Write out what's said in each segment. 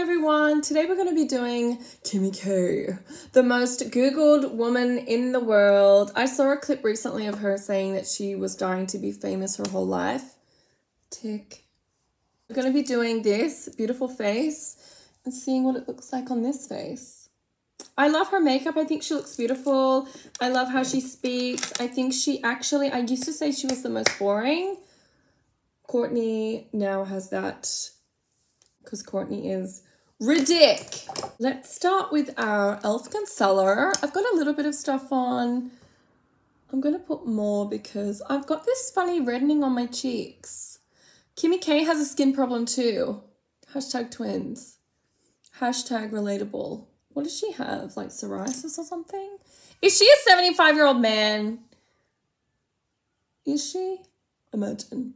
everyone. Today we're going to be doing Kimmy K, the most googled woman in the world. I saw a clip recently of her saying that she was dying to be famous her whole life. Tick. We're going to be doing this beautiful face and seeing what it looks like on this face. I love her makeup. I think she looks beautiful. I love how she speaks. I think she actually, I used to say she was the most boring. Kourtney now has that because Kourtney is ridic. Let's start with our e.l.f. Concealer. I've got a little bit of stuff on. I'm going to put more because I've got this funny reddening on my cheeks. Kimmy K has a skin problem too. Hashtag twins. Hashtag relatable. What does she have? Like psoriasis or something? Is she a 75 year old man? Is she? Imagine.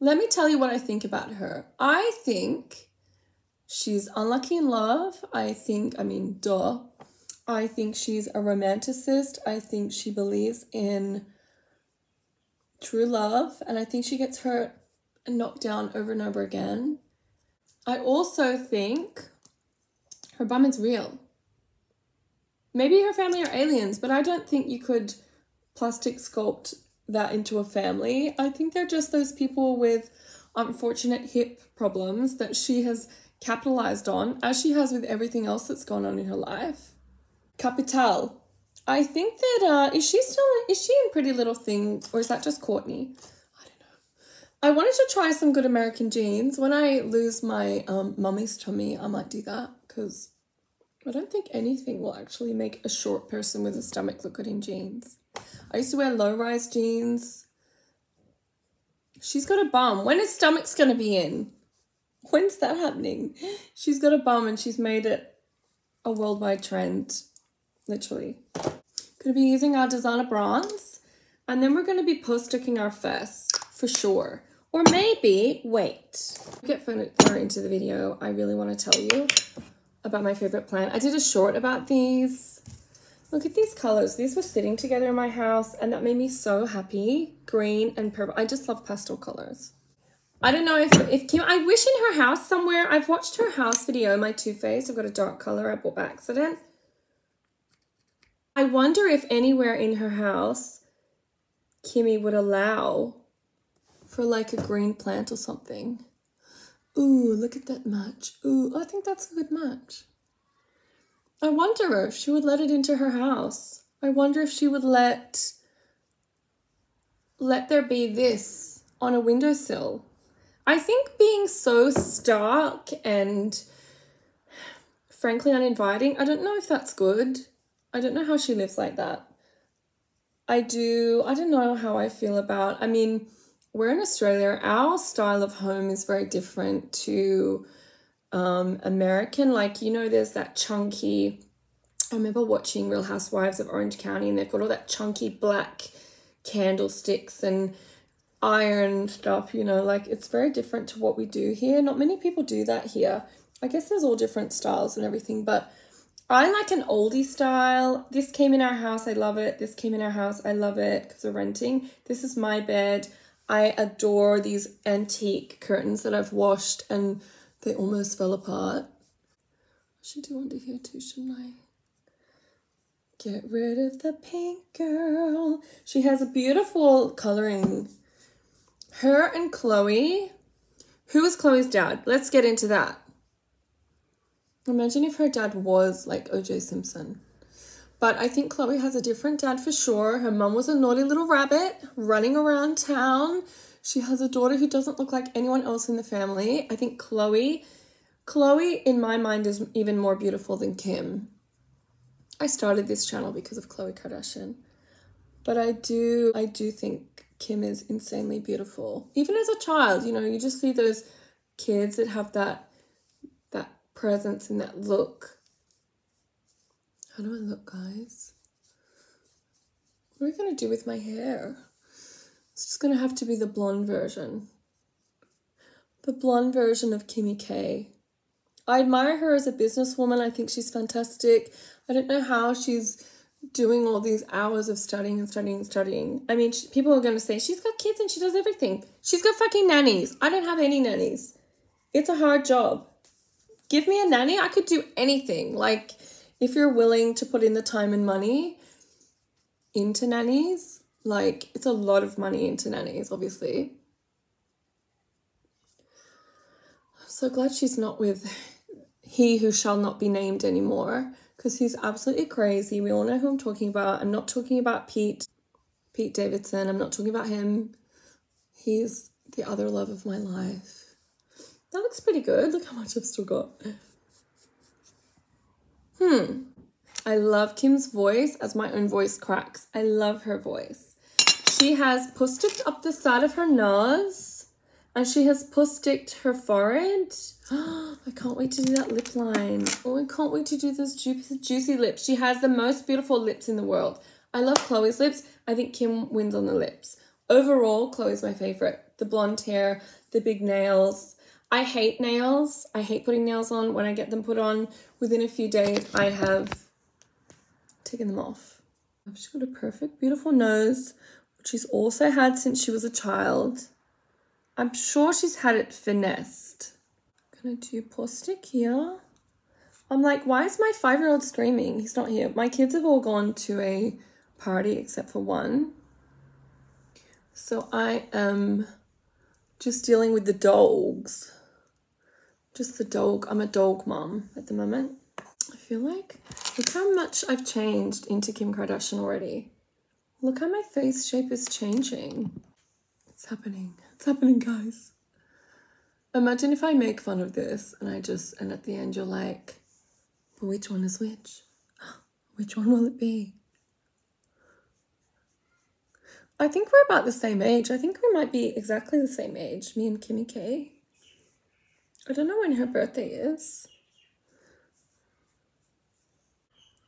Let me tell you what I think about her. I think she's unlucky in love. I think, I mean, duh. I think she's a romanticist. I think she believes in true love. And I think she gets hurt and knocked down over and over again. I also think her bum is real. Maybe her family are aliens, but I don't think you could plastic sculpt that into a family. I think they're just those people with unfortunate hip problems that she has capitalized on, as she has with everything else that's gone on in her life. Capital. I think that uh, is she still is she in Pretty Little Thing or is that just Kourtney? I don't know. I wanted to try some good American jeans. When I lose my um, mummy's tummy, I might do that because I don't think anything will actually make a short person with a stomach look good in jeans. I used to wear low-rise jeans. She's got a bum. When is stomach's going to be in? When's that happening? She's got a bum and she's made it a worldwide trend. Literally. Gonna be using our designer bronze. And then we're gonna be post-sticking our face for sure. Or maybe, wait. Get further into the video, I really want to tell you about my favorite plant. I did a short about these. Look at these colors. These were sitting together in my house and that made me so happy. Green and purple. I just love pastel colors. I don't know if, if Kim, I wish in her house somewhere, I've watched her house video, my Too Faced. I've got a dark color I bought by accident. I wonder if anywhere in her house, Kimmy would allow for like a green plant or something. Ooh, look at that match. Ooh, I think that's a good match. I wonder if she would let it into her house. I wonder if she would let let there be this on a windowsill I think being so stark and frankly uninviting, I don't know if that's good. I don't know how she lives like that. I do, I don't know how I feel about, I mean, we're in Australia, our style of home is very different to um, American. Like, you know, there's that chunky, I remember watching Real Housewives of Orange County and they've got all that chunky black candlesticks and iron stuff, you know, like it's very different to what we do here. Not many people do that here. I guess there's all different styles and everything, but I like an oldie style. This came in our house. I love it. This came in our house. I love it because we're renting. This is my bed. I adore these antique curtains that I've washed and they almost fell apart. I should do under here too, shouldn't I? Get rid of the pink girl. She has a beautiful coloring her and Khloé. Who was Khloé's dad? Let's get into that. Imagine if her dad was like OJ Simpson. But I think Khloé has a different dad for sure. Her mum was a naughty little rabbit running around town. She has a daughter who doesn't look like anyone else in the family. I think Khloé, Khloé in my mind is even more beautiful than Kim. I started this channel because of Khloé Kardashian. But I do I do think Kim is insanely beautiful. Even as a child, you know, you just see those kids that have that that presence and that look. How do I look, guys? What are we gonna do with my hair? It's just gonna have to be the blonde version. The blonde version of Kimmy K. I admire her as a businesswoman. I think she's fantastic. I don't know how she's doing all these hours of studying and studying and studying. I mean, people are going to say she's got kids and she does everything. She's got fucking nannies. I don't have any nannies. It's a hard job. give me a nanny. I could do anything. Like, if you're willing to put in the time and money into nannies, like, it's a lot of money into nannies, obviously. I'm so glad she's not with he who shall not be named anymore because he's absolutely crazy. We all know who I'm talking about. I'm not talking about Pete, Pete Davidson. I'm not talking about him. He's the other love of my life. That looks pretty good. Look how much I've still got. Hmm. I love Kim's voice as my own voice cracks. I love her voice. She has pusticked up the side of her nose and she has pusticked her forehead. I can't wait to do that lip line. Oh, I can't wait to do those juicy, juicy lips. She has the most beautiful lips in the world. I love Khloé's lips. I think Kim wins on the lips. Overall, Khloé's my favorite. The blonde hair, the big nails, I hate nails. I hate putting nails on. When I get them put on, within a few days, I have taken them off. She's got a perfect, beautiful nose, which she's also had since she was a child. I'm sure she's had it finessed. I'm gonna do paw stick here. I'm like, why is my five-year-old screaming? He's not here. My kids have all gone to a party except for one. So I am just dealing with the dogs just the dog. I'm a dog mom at the moment. I feel like, look how much I've changed into Kim Kardashian already. Look how my face shape is changing. It's happening. It's happening, guys. Imagine if I make fun of this and I just, and at the end you're like, which one is which? Which one will it be? I think we're about the same age. I think we might be exactly the same age, me and Kimmy K. I don't know when her birthday is.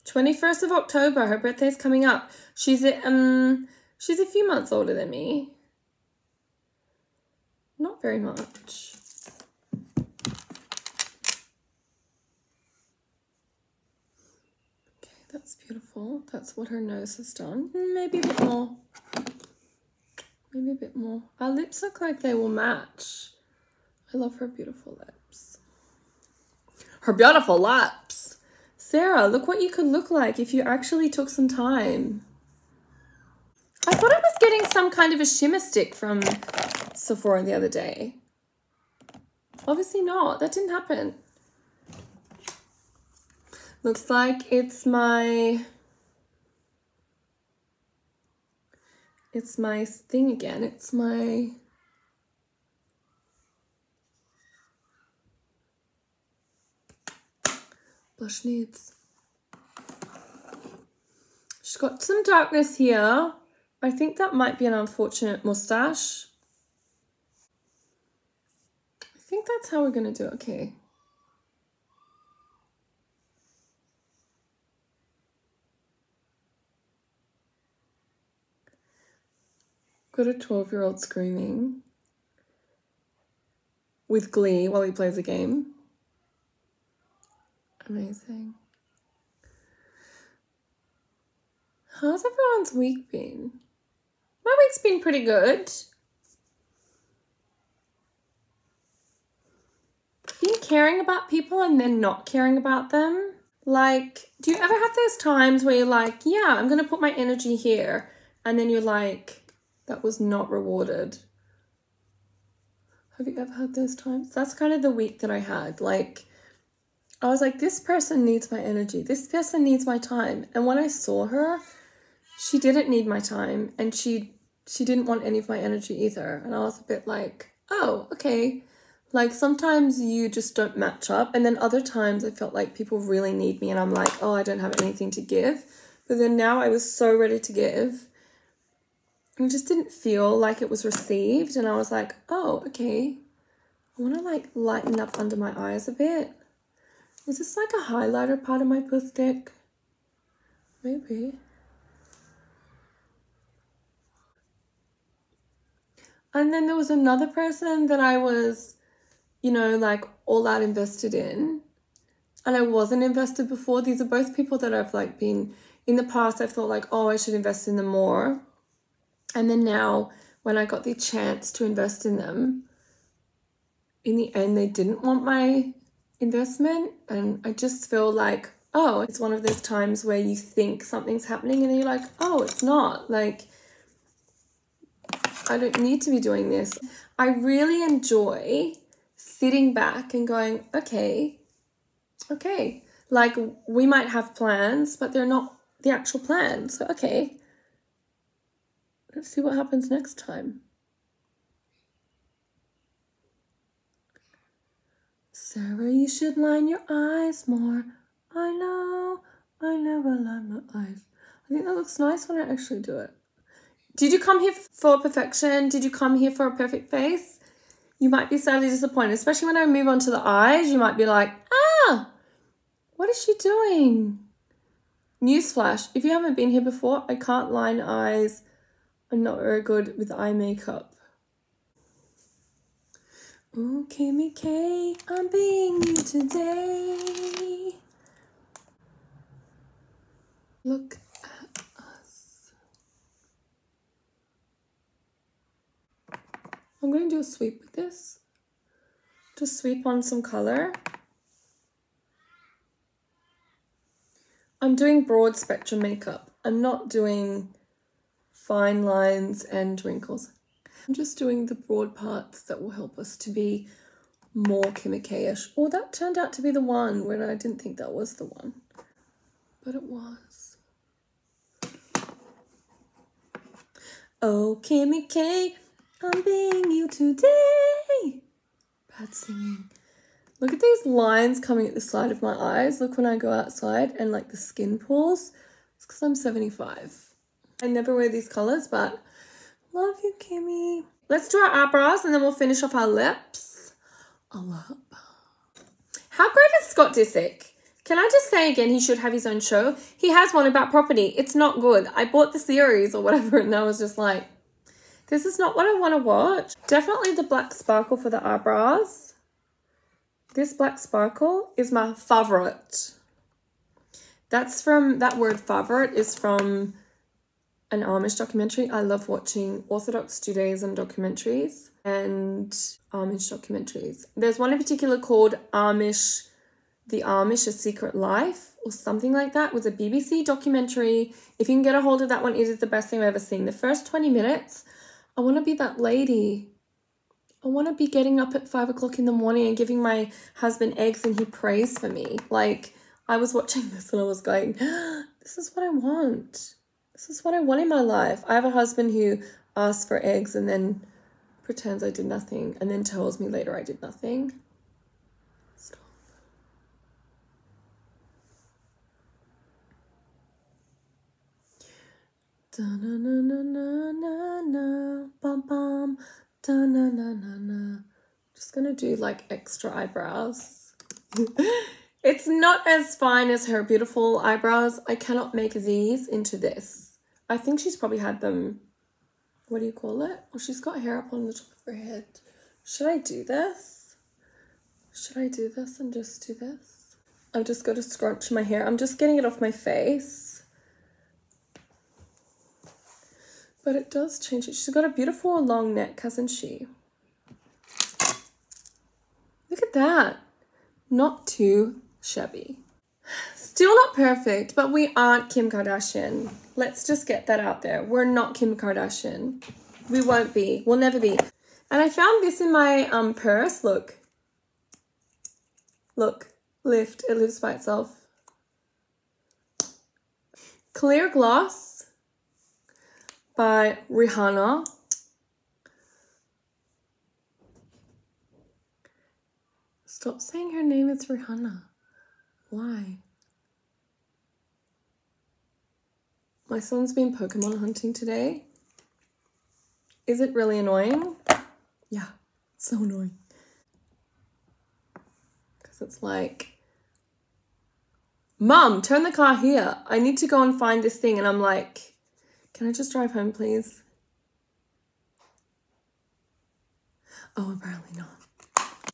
21st of October, her birthday's coming up. She's um she's a few months older than me. Not very much. Okay, that's beautiful. That's what her nose has done. Maybe a bit more. Maybe a bit more. Our lips look like they will match. I love her beautiful lips. Her beautiful lips. Sarah, look what you could look like if you actually took some time. I thought I was getting some kind of a shimmer stick from Sephora the other day. Obviously not. That didn't happen. Looks like it's my... It's my thing again. It's my... blush needs. She's got some darkness here. I think that might be an unfortunate mustache. I think that's how we're to do it. Okay. Got a 12 year old screaming with glee while he plays a game. Amazing. How's everyone's week been? My week's been pretty good. Been caring about people and then not caring about them. Like, do you ever have those times where you're like, yeah, I'm going to put my energy here. And then you're like, that was not rewarded. Have you ever had those times? That's kind of the week that I had. Like, I was like, this person needs my energy. This person needs my time. And when I saw her, she didn't need my time and she she didn't want any of my energy either. And I was a bit like, oh, okay. Like sometimes you just don't match up. And then other times I felt like people really need me and I'm like, oh, I don't have anything to give. But then now I was so ready to give. And just didn't feel like it was received. And I was like, oh, okay. I want to like lighten up under my eyes a bit. Is this like a highlighter part of my stick? Maybe. And then there was another person that I was, you know, like all out invested in. And I wasn't invested before. These are both people that I've like been in the past. I've thought like, oh, I should invest in them more. And then now, when I got the chance to invest in them, in the end, they didn't want my investment and I just feel like, oh, it's one of those times where you think something's happening and then you're like, oh, it's not. Like, I don't need to be doing this. I really enjoy sitting back and going, okay, okay. Like, we might have plans, but they're not the actual plan. So, okay, let's see what happens next time. Sarah, you should line your eyes more. I know, I never line my eyes. I think that looks nice when I actually do it. Did you come here for perfection? Did you come here for a perfect face? You might be sadly disappointed, especially when I move on to the eyes. You might be like, ah, what is she doing? Newsflash, if you haven't been here before, I can't line eyes. I'm not very good with eye makeup. Oh, Kimmy K, I'm being you today. Look at us. I'm going to do a sweep with this. Just sweep on some color. I'm doing broad spectrum makeup. I'm not doing fine lines and wrinkles. I'm just doing the broad parts that will help us to be more Kim ish Or that turned out to be the one when I didn't think that was the one. But it was. Oh, Kimmy K, I'm being you today. Bad singing. Look at these lines coming at the side of my eyes. Look when I go outside and like the skin pulls. It's because I'm 75. I never wear these colors, but Love you, Kimmy. Let's do our eyebrows and then we'll finish off our lips. A. How great is Scott Disick? Can I just say again, he should have his own show. He has one about property. It's not good. I bought the series or whatever and I was just like, this is not what I want to watch. Definitely the black sparkle for the eyebrows. This black sparkle is my favorite. That's from, that word favorite is from an Amish documentary. I love watching Orthodox Judaism documentaries and Amish documentaries. There's one in particular called Amish, The Amish A Secret Life or something like that. It was a BBC documentary. If you can get a hold of that one, it is the best thing I've ever seen. The first 20 minutes, I want to be that lady. I want to be getting up at five o'clock in the morning and giving my husband eggs and he prays for me. Like, I was watching this and I was going, this is what I want this is what I want in my life. I have a husband who asks for eggs and then pretends I did nothing and then tells me later I did nothing. Da na na na na na bum bum da na na na. Just gonna do like extra eyebrows. It's not as fine as her beautiful eyebrows. I cannot make these into this. I think she's probably had them, what do you call it? Well, she's got hair up on the top of her head. Should I do this? Should I do this and just do this? I've just got to scrunch my hair. I'm just getting it off my face. But it does change it. She's got a beautiful long neck, hasn't she? Look at that. Not too shabby. Still not perfect, but we aren't Kim Kardashian. Let's just get that out there. We're not Kim Kardashian. We won't be. We'll never be. And I found this in my um purse. Look. Look. Lift. It lives by itself. Clear Gloss by Rihanna. Stop saying her name is Rihanna. Why? My son's been Pokemon hunting today. Is it really annoying? Yeah, so annoying. Because it's like, Mom, turn the car here. I need to go and find this thing. And I'm like, can I just drive home, please? Oh, apparently not.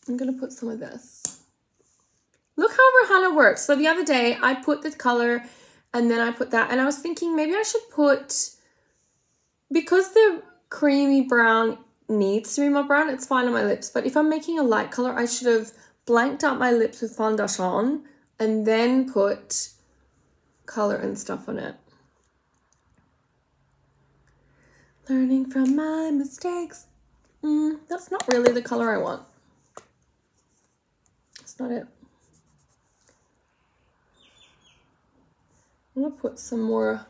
I'm going to put some of this. Look how Rihanna works. So the other day I put the color and then I put that and I was thinking maybe I should put, because the creamy brown needs to be more brown, it's fine on my lips. But if I'm making a light color, I should have blanked out my lips with foundation and then put color and stuff on it. Learning from my mistakes. Mm, that's not really the color I want. That's not it. I'm gonna put some more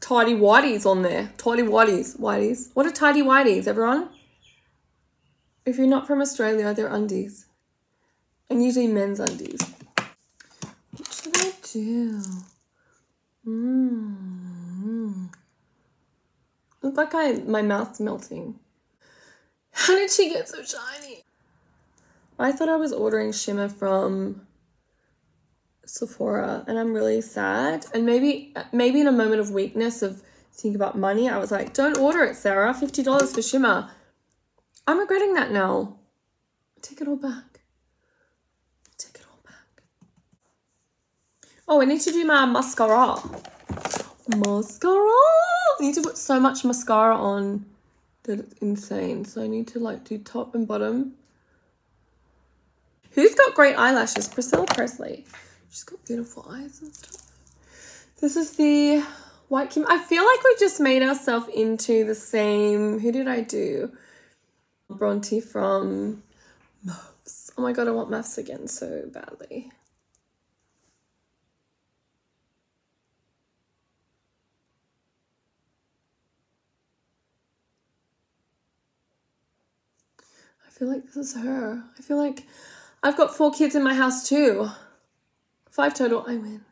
tidy whities on there. Tidy whities. Whities. What are tidy whities, everyone? If you're not from Australia, they're undies. And usually men's undies. What should I do? Mmm. Look like I my mouth's melting. How did she get so shiny? I thought I was ordering shimmer from Sephora and I'm really sad. And maybe maybe in a moment of weakness of think about money, I was like, don't order it, Sarah. $50 for shimmer. I'm regretting that now. Take it all back. Take it all back. Oh, I need to do my mascara. Mascara. I need to put so much mascara on that it's insane. So I need to like do top and bottom. Who's got great eyelashes? Priscilla Presley. She's got beautiful eyes and stuff. This is the White Kim. I feel like we just made ourselves into the same. Who did I do? Bronte from MAFS. Oh my god, I want MAFS again so badly. Feel like this is her. I feel like I've got four kids in my house too. Five total. I win.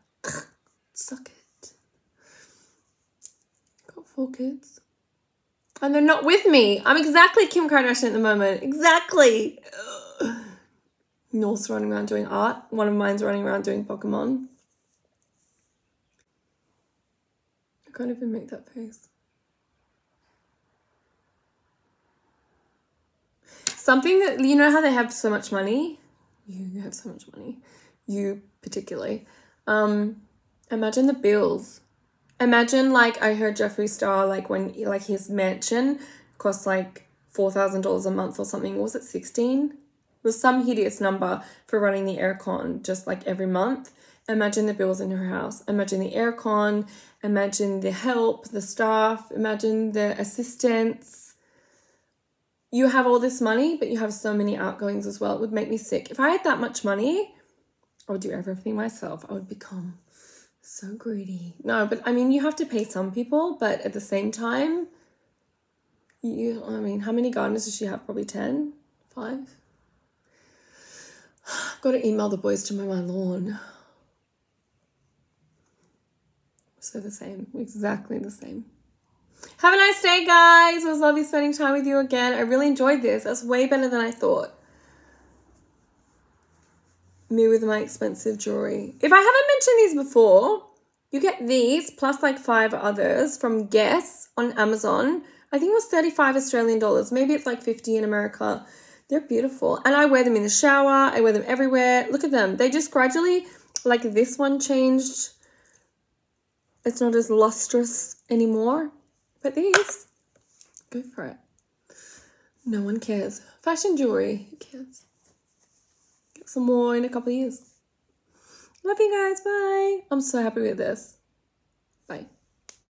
Suck it. Got four kids. And they're not with me. I'm exactly Kim Kardashian at the moment. Exactly. North's running around doing art. One of mine's running around doing Pokemon. I can't even make that face. Something that, you know how they have so much money? You have so much money. You particularly. Um, imagine the bills. Imagine like I heard Jeffree Star like when like his mansion cost like four thousand dollars a month or something. was it sixteen? Was some hideous number for running the aircon just like every month. Imagine the bills in her house. Imagine the aircon. Imagine the help, the staff. Imagine the assistants. You have all this money, but you have so many outgoings as well. It would make me sick. If I had that much money, I would do everything myself. I would become so greedy. No, but I mean, you have to pay some people, but at the same time, you, I mean, how many gardeners does she have? Probably 10? Five? I've got to email the boys to mow my lawn. So the same, exactly the same. Have a nice day, guys. It was lovely spending time with you again. I really enjoyed this. That's way better than I thought me with my expensive jewelry. If I haven't mentioned these before, you get these plus like five others from Guess on Amazon. I think it was 35 Australian dollars. Maybe it's like 50 in America. They're beautiful. And I wear them in the shower. I wear them everywhere. Look at them. They just gradually, like this one changed. It's not as lustrous anymore. But these, go for it. No one cares. Fashion jewelry, who cares? Get some more in a couple of years. Love you guys. Bye. I'm so happy with this. Bye.